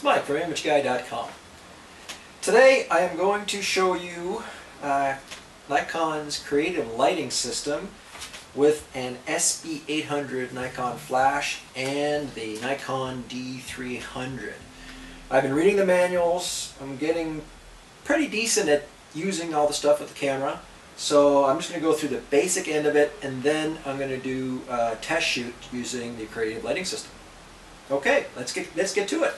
from ImageGuy.com. Today I am going to show you uh, Nikon's creative lighting system with an SB800 Nikon flash and the Nikon D300. I've been reading the manuals. I'm getting pretty decent at using all the stuff with the camera. So I'm just going to go through the basic end of it and then I'm going to do a test shoot using the creative lighting system. Okay, let's get, let's get to it.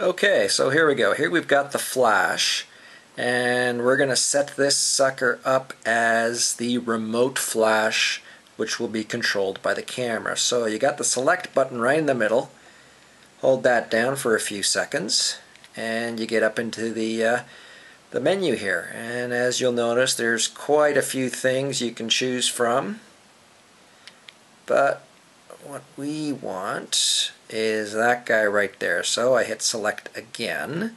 Okay, so here we go. Here we've got the flash and we're going to set this sucker up as the remote flash which will be controlled by the camera. So you got the select button right in the middle. Hold that down for a few seconds and you get up into the uh, the menu here and as you'll notice there's quite a few things you can choose from but what we want is that guy right there. So I hit select again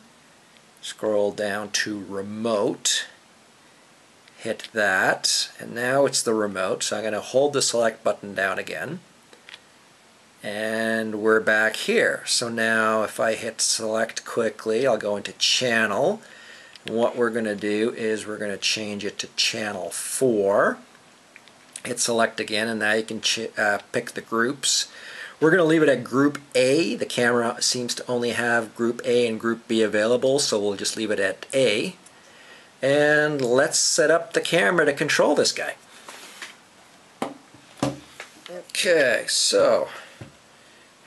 scroll down to remote hit that and now it's the remote. So I'm going to hold the select button down again and we're back here. So now if I hit select quickly I'll go into channel. What we're going to do is we're going to change it to channel 4. Hit select again and now you can uh, pick the groups. We're going to leave it at group A. The camera seems to only have group A and group B available so we'll just leave it at A. And let's set up the camera to control this guy. Okay, so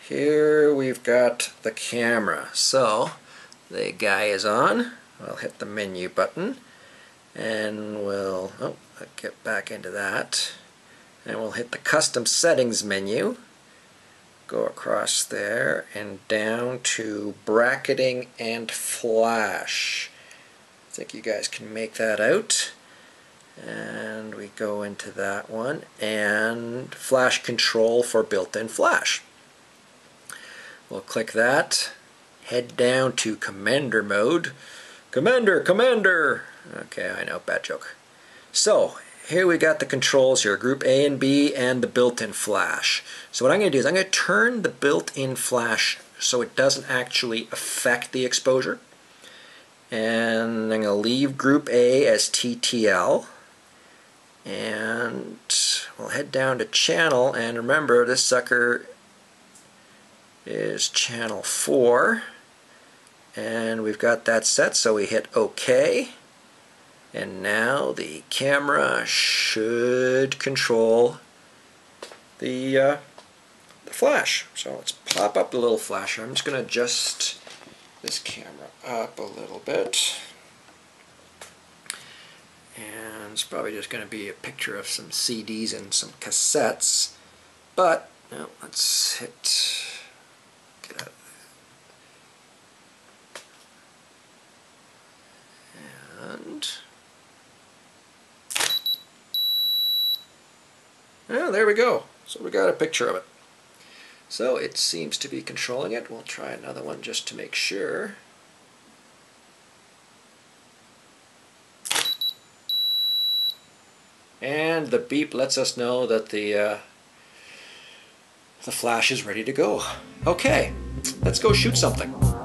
here we've got the camera. So the guy is on. I'll hit the menu button and we'll oh, get back into that and we'll hit the custom settings menu. Go across there and down to bracketing and flash. I think you guys can make that out. And we go into that one. And flash control for built-in flash. We'll click that. Head down to commander mode. Commander, Commander! Okay, I know, bad joke. So, here we got the controls here, group A and B and the built-in flash. So what I'm going to do is I'm going to turn the built-in flash so it doesn't actually affect the exposure. And I'm going to leave group A as TTL. And we'll head down to channel and remember this sucker is channel 4 and we've got that set so we hit OK and now the camera should control the, uh, the flash. So let's pop up the little flasher I'm just going to adjust this camera up a little bit. And it's probably just going to be a picture of some CDs and some cassettes. But no, let's hit Yeah, there we go. So we got a picture of it. So it seems to be controlling it. We'll try another one just to make sure. And the beep lets us know that the uh, the flash is ready to go. Okay, let's go shoot something.